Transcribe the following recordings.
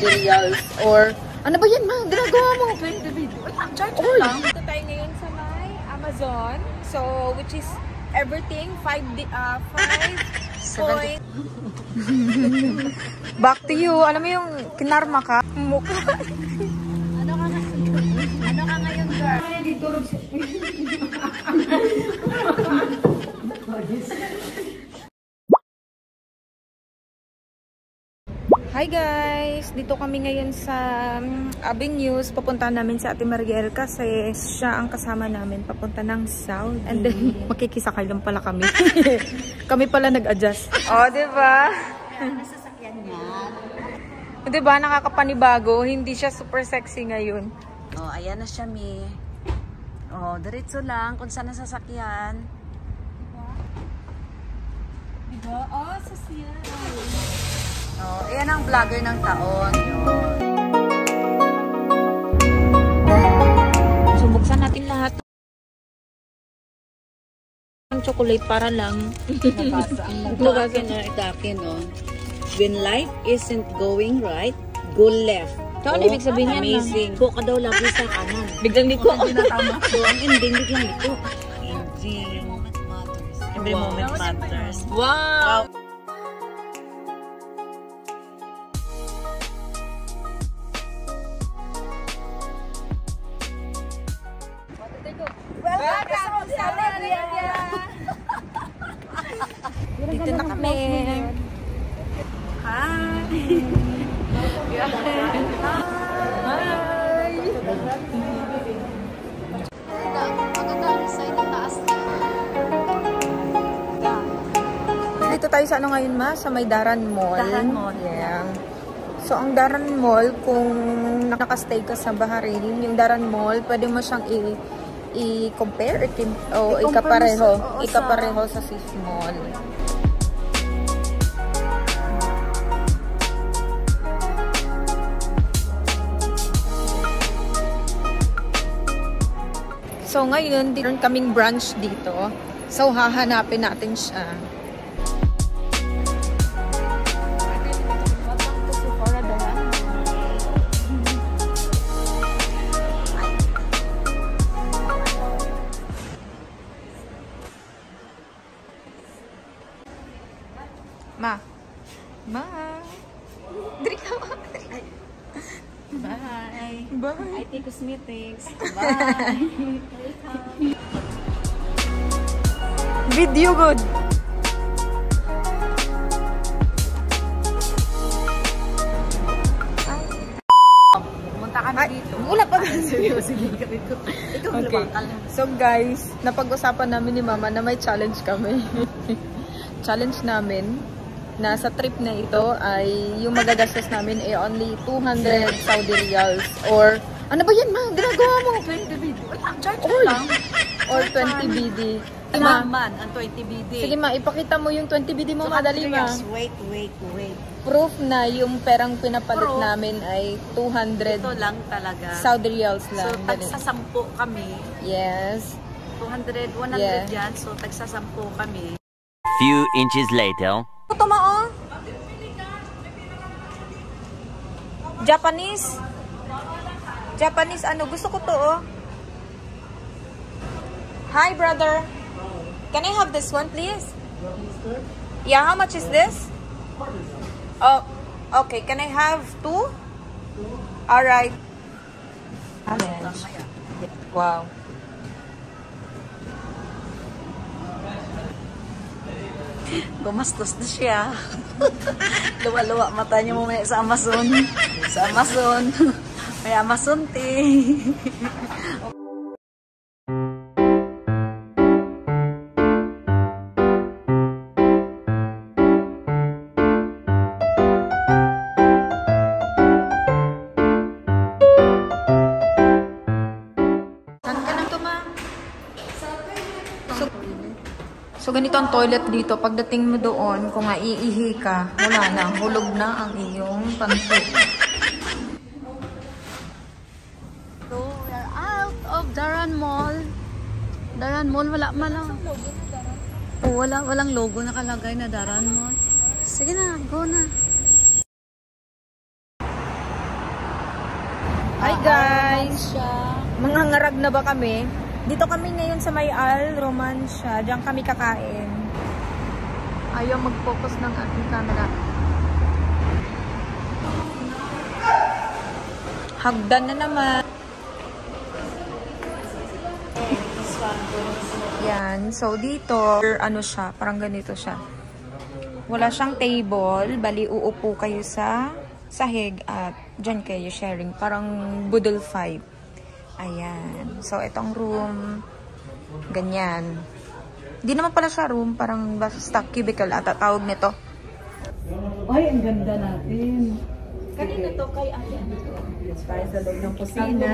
Materials or ano ba yan ma? Ginagawa mo? Charge Oy. lang. Ito tayo ngayon sa may Amazon. So, which is everything 5 di uh, 5 point. Back to you. Alam mo yung kinarma ka? Mukha. Ano ka nga? Ano ka ngayon, girl? Hi guys! Dito kami ngayon sa um, Avenues. Papunta namin sa Ate Mariel kasi siya ang kasama namin papunta ng Saudi. And then, makikisakay lang pala kami. kami pala nag-adjust. Oh, di ba? Nasasakyan niya. Di ba? Nakakapanibago. Hindi siya super sexy ngayon. Oh, ayan na siya, Mi. Oh, diretso lang kung saan nasasakyan. Diba? Oh, sasyan. Oh, ayan ang vlogger ng taon. Yun. So, buksan natin lahat ng chocolate para lang. Nabasa Nabasa. na itakin, oh. When life isn't going right, go left. So, ano ibig sabihin yan, Amazing. Go ka daw lagi sa kanan. Biglang di ko. Hindi na tama. So, ang ending biglang ito. Ending. moment matters. Every Wow. moment matters. Wow! Sa ano ngayon ma? Sa may Daran Mall. Daran Mall, Yeah. So, ang Daran Mall, kung nakastay ka sa Bahrain, yung Daran Mall, pwede mo siyang i- i-compare i- o I-compare ikapareho. sa- oo, ikapareho sa Sis Mall. So, ngayon, meron kaming branch dito. So, hahanapin natin siya. Ma. Diri ka ma. Bye! Bye. IT Cosmetics. Bye! Video good. Pumunta kami dito. wala pa. Sige, sige ka dito. Ito, Okay. So guys, napag-usapan namin ni Mama na may challenge kami. challenge namin na sa trip na ito ay yung magagastos namin ay only 200 Saudi riyals or ano ba yan ma? Ginagawa mo? 20 BD. Wala, charge Oy! lang. Or 20 BD. Ma, Naman, ang 20 BD. sige ma, ipakita mo yung 20 BD mo, So, madali ma. Wait, wait, wait. Proof na yung perang pinapalit Proof. namin ay 200 Ito lang talaga. Saudi riyals So, lang. Dali. tagsasampu kami. Yes. 200, 100 Yeah. yan. So, tagsasampu kami. Few inches later. Ito mo, oh. Japanese. Japanese, ano, gusto ko to, oh. Hi, brother. Can I have this one, please? Yeah, how much is this? Oh, okay. Can I have two? All right. Wow. Gumastos na siya. Luwa-luwa mata niya mamaya sa Amazon. Sa Amazon. May Amazon tea. So, ganito ang toilet dito. Pagdating mo doon, kung iihi ka, wala na. Hulog na ang iyong panty. So, we are out of Daran Mall. Daran Mall, wala man lang. Oh, wala, walang logo nakalagay na Daran Mall. Sige na, go na. Hi guys! Siya. Mga ngarag na ba kami? Dito kami ngayon sa May Al Romancia. Diyan kami kakain. Ayaw mag-focus ng ating camera. Hagdan na naman. Yan. So, dito, ano siya, parang ganito siya. Wala siyang table. Bali, uupo kayo sa sahig at dyan kayo sharing. Parang budol 5. Ayan. So, itong room, ganyan. Hindi naman pala siya room, parang basta cubicle ata tawag nito. Ay, ang ganda natin. Kanina to kay Ate Tayo sa loob ng kusina.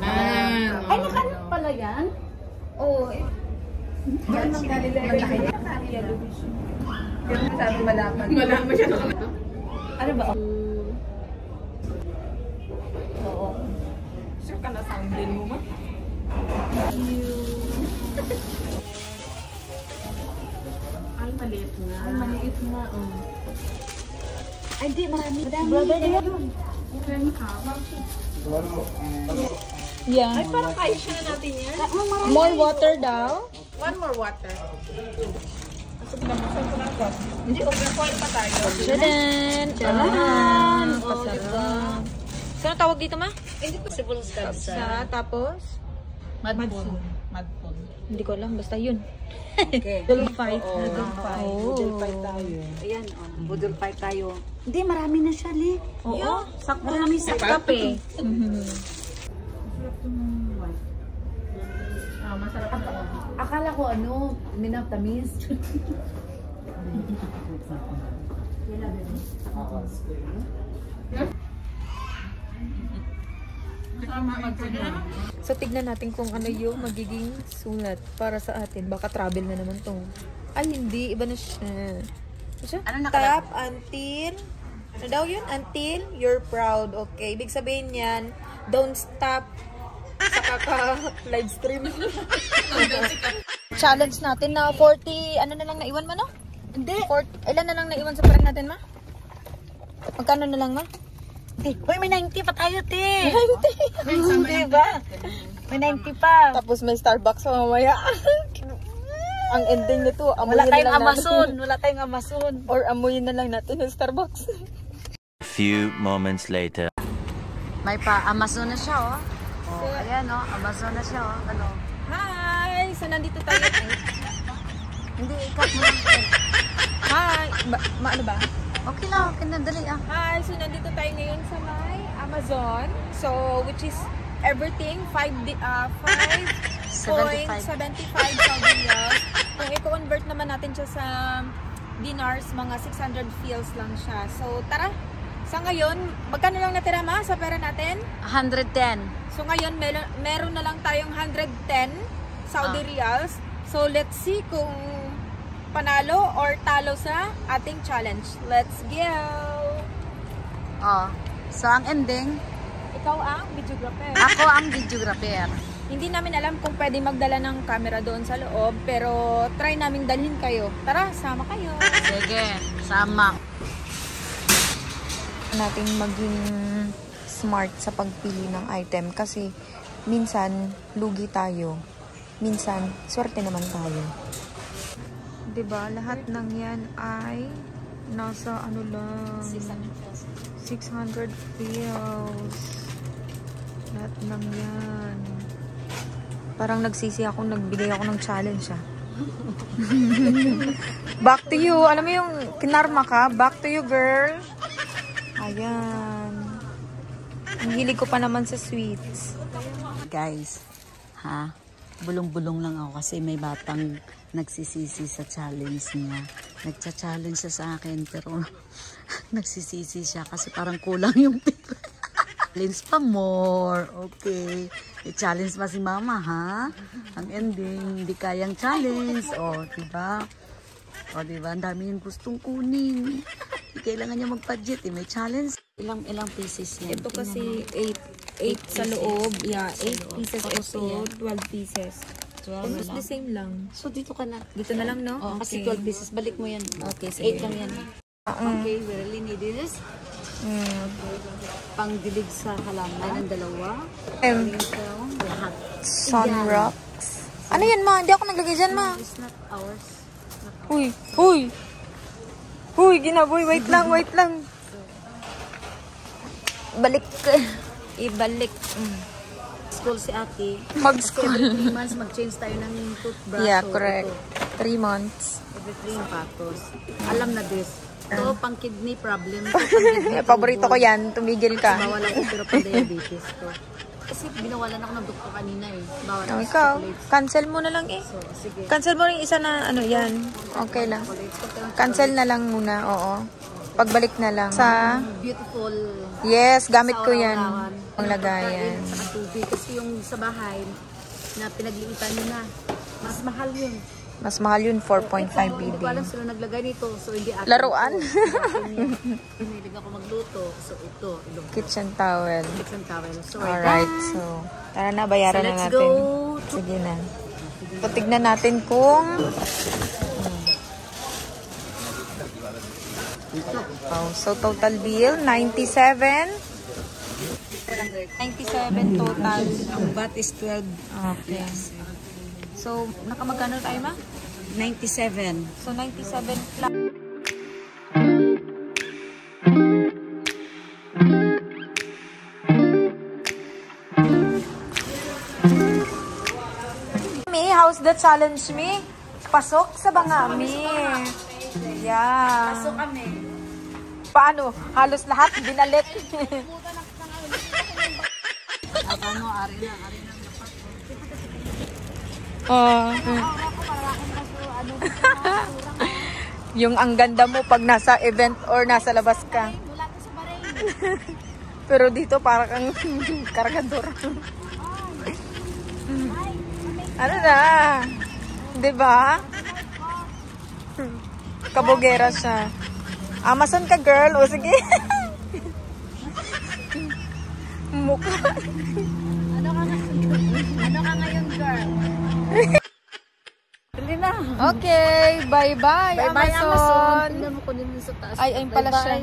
Ah. Ay, naka pala yan? Oo. eh. Sabi malaman. Malaman siya Ano ba? Oo. Sure ka na din mo ma? Ay, maliit nga. Ay, maliit nga. Oh. Ay, di, marami. Madami. Brother, yun. Yeah. Ay, parang kaya siya na natin yan. More water daw? One more water. Hindi, overpoil pa tayo. Tadaan! Tadaan! Ah, kasarap. Saan tawag dito ma? Hindi possible scab Sa tapos? Madpoon. Madpoon. Hindi ko alam, basta yun. Okay. Budol fight. Budol fight. Oh. Budol fight tayo. Ayan, oh. Budol fight tayo. Hindi, marami na siya, Li. Oo. Sakto Marami sa kape. Mhm. Ah, masarap Akala ko ano, minatamis. So, tignan natin kung ano yung magiging sulat para sa atin. Baka travel na naman to. Ay, hindi. Iba na siya. Ano siya? Ano? Tap until... Ano daw yun? Until you're proud. Okay. Ibig sabihin yan, don't stop sa kaka-live stream. Challenge natin na 40... Ano na lang naiwan mo, no? Hindi. 40, ilan na lang naiwan sa parang natin, ma? Magkano na lang, ma? Uy, may 90 pa tayo, te. 90. diba? May 90 pa. Tapos may Starbucks pa mamaya. Ang ending nito, amoyin Wala na tayong lang Amazon. natin. Wala tayong Amazon. Or amoyin na lang natin yung Starbucks. A few moments later. May pa Amazon na siya, oh. Oh, ayan, oh. Amazon na siya, oh. Ano? Hi! So, nandito tayo. Hindi, ikat mo. Hi! Ba, ma, ano ba? Okay lang, okay na, dali, ah. Hi! So, nandito tayo ngayon sa may Amazon. So, which is everything 5 uh, 5.75 Saudi riyals. Kung i-convert naman natin siya sa dinars, mga 600 fils lang siya. So, tara! Sa ngayon, magkano lang natira ma sa pera natin? 110. So ngayon, meron, meron na lang tayong 110 Saudi Ah. Riyals. So let's see kung panalo or talo sa ating challenge. Let's go! Oh. So, ang ending, Ikaw ang videographer. ako ang videographer. Hindi namin alam kung pwede magdala ng camera doon sa loob, pero try namin dalhin kayo. Tara, sama kayo! Sige, sama. nating maging smart sa pagpili ng item kasi minsan lugi tayo. Minsan swerte naman tayo. 'Di ba? Lahat ng 'yan ay nasa ano lang 600 feels. Lahat ng 'yan. Parang nagsisi ako, nagbigay ako ng challenge ah. Back to you. Alam mo yung kinarma ka? Back to you, girl. Ayan. Ang hilig ko pa naman sa sweets. Guys, ha? Bulong-bulong lang ako kasi may batang nagsisisi sa challenge niya. Nagcha-challenge siya sa akin pero nagsisisi siya kasi parang kulang yung pera. challenge pa more. Okay. I-challenge pa si mama, ha? Ang ending, hindi kayang challenge. O, diba? O, diba? Ang dami yung gustong kunin. Kailangan niya mag-budget. Eh. May challenge. Ilang ilang pieces yan? Ito kasi 8 8 sa loob. Yeah, 8 pieces ito. 12 pieces. 12 Almost the lang. same lang. So, dito ka na. Dito na lang, no? Oh, kasi 12 pieces. Balik mo yan. Okay, sige. 8 lang yan. Oo. Okay, we really need this. Mm. Pangdilig sa halaman ng dalawa. Um, lahat. sun Yan. rocks. Ano yan, ma? Hindi ako naglagay dyan, ma. It's not ours. Uy, uy. Uy, ginaboy. Wait lang, wait lang. Balik. Ibalik. Mm. School si ate. Mag-school. Every 3 months, mag-change tayo ng toothbrush. Yeah, So, correct. ito, Three months. every 3 patos. Alam na this. Ito, pang kidney problem. Ito, pang kidney Eh, paborito ko yan. Tumigil ka. Bawal ako pero pang diabetes to. Kasi binawalan ako ng doktor kanina eh. Bawal Oh, ikaw, chocolates. cancel mo na lang eh. So, sige. Cancel mo rin isa na ano yan. Okay lang. Cancel na lang muna, oo. Pagbalik na lang. Sa, Beautiful. yes, gamit ko yan. Ang lagayan. Sa tubig. Kasi yung sa bahay na pinagliitan nyo na. Mas mahal yun. Mas mahal yun, 4.5 Hindi BB. ko alam sino naglagay nito. So, hindi akin. Laruan? Hinilig ako magluto. So, ito. Kitchen towel. Kitchen towel. So, Alright, so, tara na, bayaran So, na let's natin. go. Sige na. So, tignan natin kung... Oh, so, total bill, 97. 97 total. Ang bat is 12. Okay. So, nakamagkano tayo ma? 97. So, 97 plus. Me, how's the challenge me? Pasok sa bangami. Yeah. So, kami. Paano? Halos lahat binalik. Ano, ari na, ari. Oh. yung ang ganda mo pag nasa event or nasa labas ka. Pero dito para kang kargador. ano na? 'Di? Kabogera siya. Amazon ka girl, o sige. Mukha. Ano ka ngayon, girl? Dali na. Okay, bye-bye, Bye-bye, Amazon. Amazon. Tingnan mo kunin mo sa taas. Ay, ayun pala siya.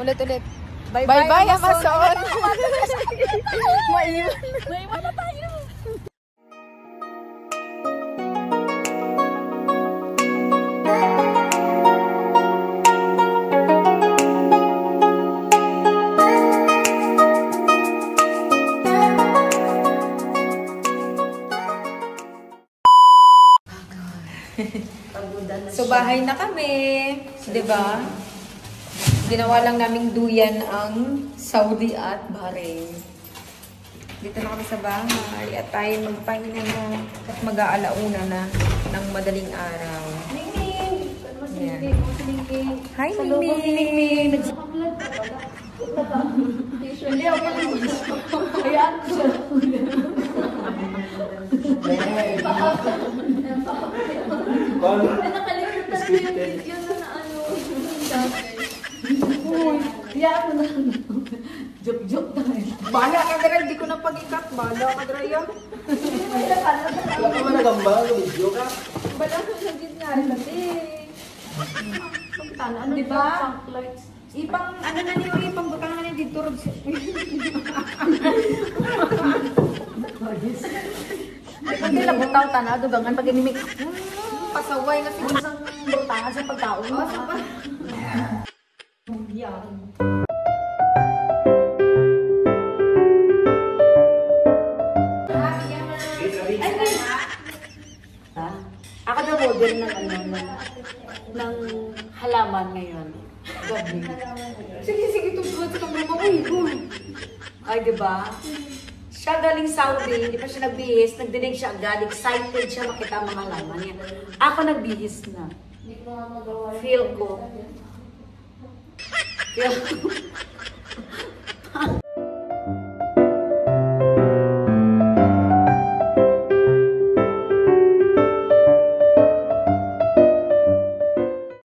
Ulit-ulit. Bye-bye, Bye-bye, Amazon. Amazon. Maiwan. Maiwan na tayo. So, bahay na kami. Di ba? Ginawa lang naming duyan ang Saudi at Bahrain. Dito na kami sa bahay at tayo magpahinga na at mag-aalauna na ng madaling araw. Ayan. Hi, Mingming! Bahala ka dira, hindi ko na Bahala ka dira yan. Wala ka man nagambal, video ka. Bahala ka sa gitna. Lati. Ano di ba? Ipang, ano na niyo, ipang butang na niyo dito. Pag nila butaw tana, dugangan pag inimik. Pasaway na siguro sa Butangan sa pagkaon. Ako Sige, sige, tutulad mo. Uy, uy. Ay, di ba? Siya galing Saudi, hindi pa siya nagbihis, nagdinig siya agad, excited siya makita mga halaman niya. Ako nagbihis na. Feel ko. Feel ko.